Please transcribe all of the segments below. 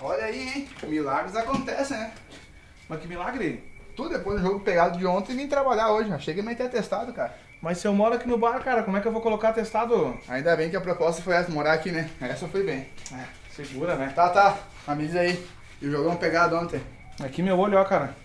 Olha aí, hein? Milagres acontecem, né? Mas que milagre! Tu, depois do jogo pegado de ontem, vim trabalhar hoje, já cheguei e meter atestado, cara. Mas se eu moro aqui no bar, cara, como é que eu vou colocar atestado? Ainda bem que a proposta foi essa, morar aqui, né? Essa foi bem. É, segura, né? Tá, tá. Avisa aí. E o jogão pegado ontem. Aqui meu olho, ó, cara.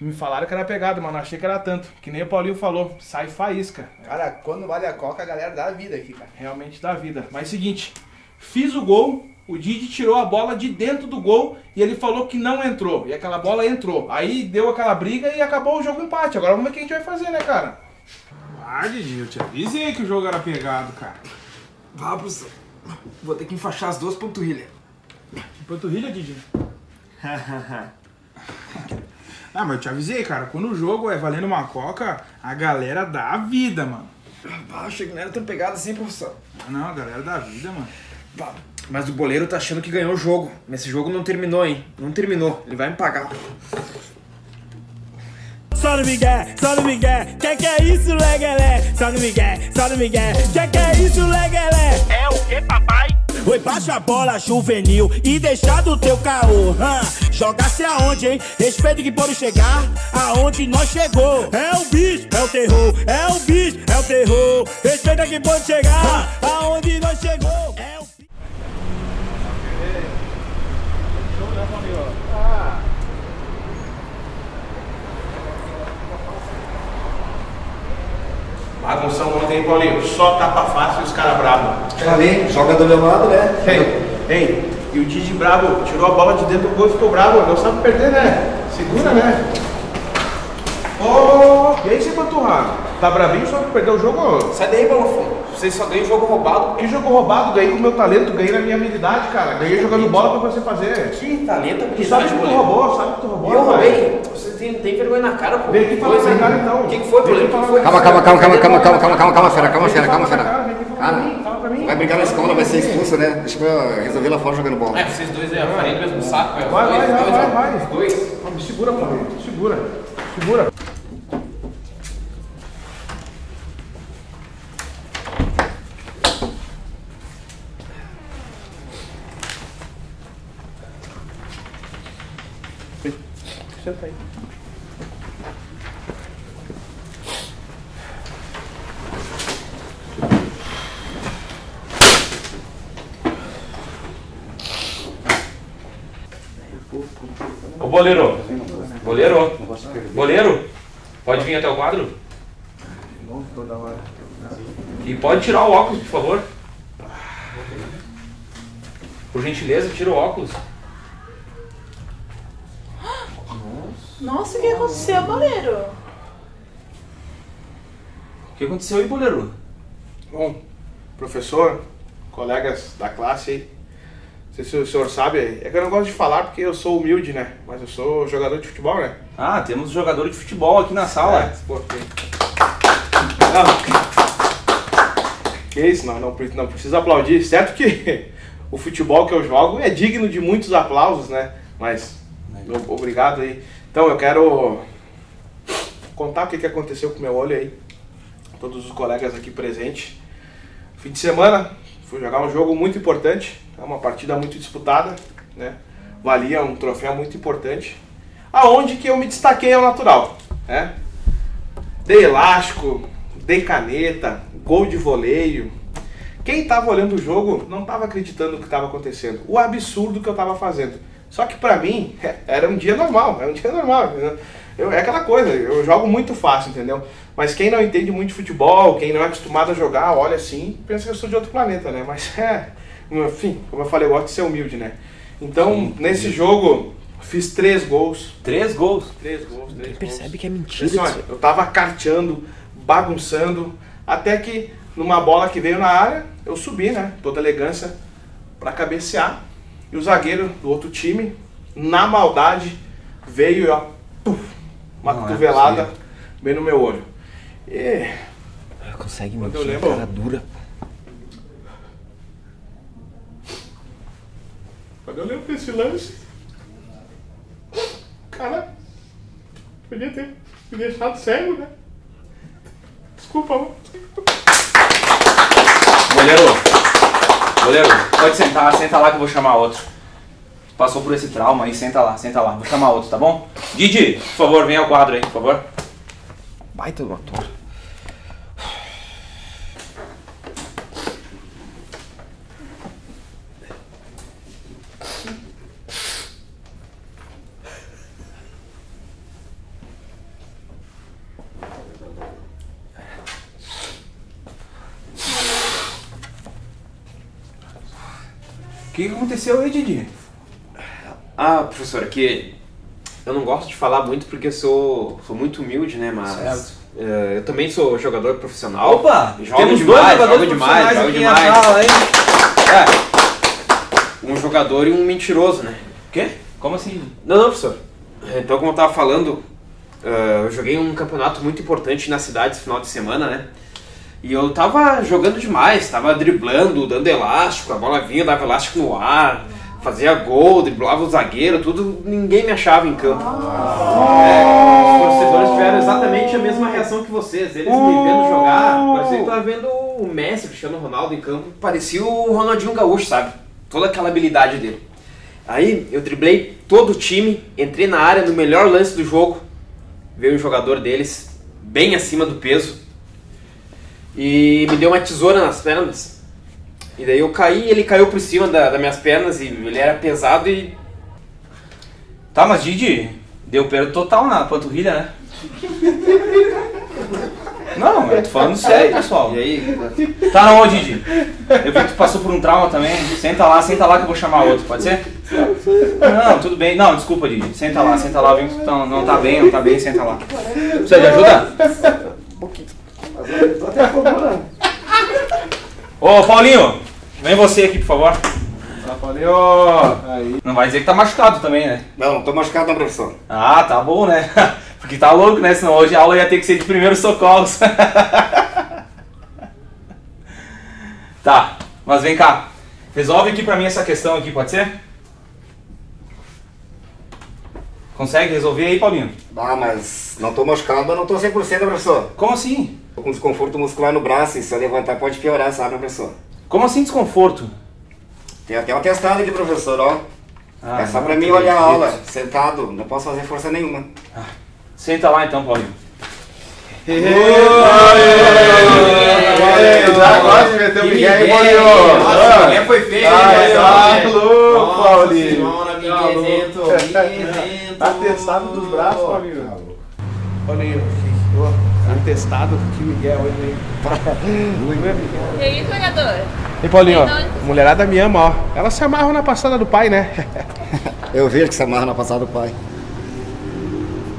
Me falaram que era pegado, mas não achei que era tanto. Que nem o Paulinho falou, sai faísca. Cara, quando vale a coca, a galera dá a vida aqui, cara. Realmente dá vida. Mas seguinte, fiz o gol, o Didi tirou a bola de dentro do gol e ele falou que não entrou. E aquela bola entrou. Aí deu aquela briga e acabou o jogo empate. Agora vamos ver o que a gente vai fazer, né, cara? Ah, Didi, eu te avisei que o jogo era pegado, cara. Vá. Vou ter que enfaixar as duas panturrilhas. Panturrilha, Didi? Ah, mas eu te avisei, cara. Quando o jogo é valendo uma coca, a galera dá a vida, mano. Ah, achei que não era tão pegado assim, professor. Ah, não, a galera dá a vida, mano. Tá. Mas o boleiro tá achando que ganhou o jogo. Mas esse jogo não terminou, hein? Não terminou. Ele vai me pagar. Só no Miguel, só no Miguel, que que é isso, leguelé? Só no Miguel, só no Miguel, que que é isso, leguelé? É o que, papai? Oi, baixa a bola juvenil e deixa do teu caô. Hã? Jogasse aonde, hein? Respeito que pode chegar aonde nós chegou. É o bicho, é o terror, é o bicho, é o terror. Respeita que pode chegar aonde nós chegou. É o Bagunção ontem, hein, Paulinho? Só tapa fácil e os caras bravos. Falei, joga do meu lado, né? Ei, ei, e o Didi bravo tirou a bola de dentro do gol e ficou bravo. Não sabe perder, né? Segura, né? Ô, e aí, seu panturra? Tá bravinho só por perder o jogo? Sai daí, Balofão. Vocês só ganham jogo roubado. Que jogo roubado? Ganhei com o meu talento, ganhei na minha habilidade, cara. Ganhei jogando bola pra você fazer. Que talento, Tu sabe que tu roubou, sabe que tu roubou, Eu roubei. Tem, tem vergonha na cara, pô. Vem aqui falar hein? cara, então. O que, que foi, Vem boleiro? aqui O que falar foi? na Calma, calma, calma, calma, calma, calma, calma, calma, calma, fera, calma, fera, calma, fera. cara, pra pra. Vai brigar na escola, vai ser expulso, né? Deixa eu resolver lá fora jogando bola. É, vocês dois é a farinha do mesmo saco, é. Vai, vai, vai, dois, vai. Dois. Me segura, Paulinho. Segura. Segura. Senta aí. Ô boleiro. Boleiro. Boleiro. Pode vir até o quadro? E pode tirar o óculos, por favor. Por gentileza, tira o óculos. Nossa, o que aconteceu, goleiro? O que aconteceu aí, boleiro? Bom, professor, colegas da classe aí, não sei se o senhor sabe, é que eu não gosto de falar porque eu sou humilde, né? Mas eu sou jogador de futebol, né? Ah, temos jogador de futebol aqui na sala. É, pô, tem. Não. Que isso, não, não, não precisa aplaudir. Certo que o futebol que eu jogo é digno de muitos aplausos, né? Mas, obrigado aí. Então, eu quero contar o que, aconteceu com meu olho aí. Todos os colegas aqui presentes. Fim de semana, fui jogar um jogo muito importante, é uma partida muito disputada, né? Valia um troféu muito importante. Aonde que eu me destaquei ao natural, né? Dei elástico, dei caneta, gol de voleio. Quem estava olhando o jogo não estava acreditando no que estava acontecendo. O absurdo que eu estava fazendo. Só que pra mim era um dia normal, é um dia normal. entendeu? Eu, é aquela coisa, eu jogo muito fácil, entendeu? Mas quem não entende muito de futebol, quem não é acostumado a jogar, olha assim, pensa que eu sou de outro planeta, né? Mas é, enfim, como eu falei, eu gosto de ser humilde, né? Então, nesse jogo, fiz três gols. Três gols. Três gols, três gols. Percebe que é mentira isso. eu tava carteando, bagunçando, até que numa bola que veio na área, eu subi, né? Toda elegância pra cabecear. E o zagueiro do outro time, na maldade, veio e ó, puf, uma Não é cotovelada possível. bem no meu olho. E Consegue Quando mentir, eu lembro- cara dura. quando eu lembro desse lance, cara, podia ter me deixado cego, né? Desculpa, mano. Boleiro. Boleiro, pode sentar, senta lá que eu vou chamar outro. passou por esse trauma aí, senta lá, senta lá. Vou chamar outro, tá bom? Didi, por favor, vem ao quadro aí, por favor. Baita do ator. O que aconteceu aí, Didi? Ah, professor, que eu não gosto de falar muito porque eu sou, sou muito humilde, né? Mas Certo. eh, eu também sou jogador profissional. Opa! jogo temos demais, dois jogo demais, jogo demais. sala, hein? É, um jogador e um mentiroso, né? Quê? Como assim? Não, não, professor. Então, como eu tava falando, eh, eu joguei um campeonato muito importante na cidade esse final de semana, né? E eu tava jogando demais, tava driblando, dando elástico, a bola vinha, dava elástico no ar, fazia gol, driblava o zagueiro, tudo, ninguém me achava em campo. É, os torcedores tiveram exatamente a mesma reação que vocês. Eles me vendo jogar, parecia que tava vendo o Messi, o Cristiano Ronaldo em campo. Parecia o Ronaldinho Gaúcho, sabe? Toda aquela habilidade dele. Aí eu driblei todo o time, entrei na área no melhor lance do jogo. Veio um jogador deles, bem acima do peso, e me deu uma tesoura nas pernas. E daí eu caí, ele caiu por cima da- das minhas pernas e ele era pesado e. Tá, mas Didi, deu perda total na panturrilha, né? Não, eu tô falando sério, pessoal. E aí. Tá não, ô Didi. Eu vi que tu passou por um trauma também. Senta lá, senta lá que eu vou chamar outro, pode ser? Não, tudo bem. Não, desculpa, Didi. Senta lá, senta lá. Eu vi que tu não, tá bem, não tá bem, senta lá. Precisa de ajuda? Ô, Paulinho, vem você aqui, por favor. Não vai dizer que tá machucado também, né? Não, não tô machucado não, professor. Ah, tá bom, né? Porque tá louco, né? Senão hoje a aula ia ter que ser de primeiros socorros. tá, mas vem cá. Resolve aqui pra mim essa questão aqui, pode ser? Consegue resolver aí, Paulinho? Ah, mas não tô machucado, mas não tô 100%, né, professor? Como assim? Tô com desconforto muscular no braço e se eu levantar pode piorar, sabe, professor? Como assim desconforto? Tem até um atestado aqui, professor, ó. Ah, é só pra mim olhar a aula, sentado, não posso fazer força nenhuma. Senta lá então, Paulinho. O Miguel aí, Paulinho. Miguel foi feio, tá Paulinho. Tá testado dos braços, ó, tá testado que Miguel hoje, hein? E aí, jogador? E Paulinho, ó, Então- mulherada me ama, ó. Ela se amarra na passada do pai, né? Eu vejo que você amarra na passada do pai.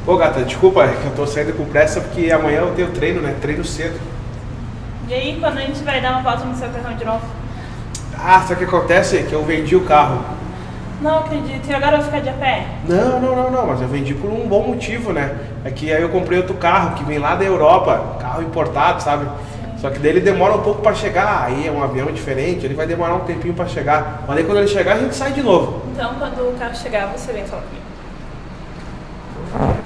Ô gata, desculpa, é que eu tô saindo com pressa porque amanhã eu tenho treino, né? Treino cedo. E aí, quando a gente vai dar uma volta no seu carrão de novo? Ah, sabe o que acontece? Que eu vendi o carro. Não acredito. E agora eu vou ficar de a pé? Não, não, não, não, mas eu vendi por um bom motivo, né? É que aí eu comprei outro carro que vem lá da Europa, carro importado, sabe? Só que daí ele demora um pouco pra chegar, aí é um avião diferente, ele vai demorar um tempinho pra chegar. Mas aí quando ele chegar a gente sai de novo. Então, quando o carro chegar, você vem falar comigo.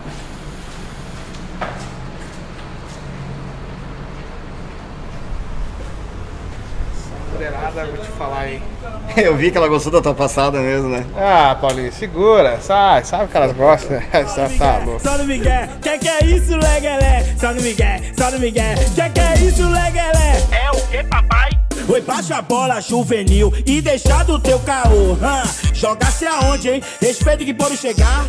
Mulherada, vou te falar, hein? Eu vi que ela gostou da tua passada mesmo, né? Ah, Paulinho, segura, sai, sabe que elas gostam, né? Só tá louco. Só no Miguel, que que é isso, legalé? Só no Miguel, só no Miguel, que que é isso, legalé? É o que, papai? Oi, baixa a bola juvenil e deixa do teu caô. hã? Jogasse aonde, hein? Respeito que pode chegar.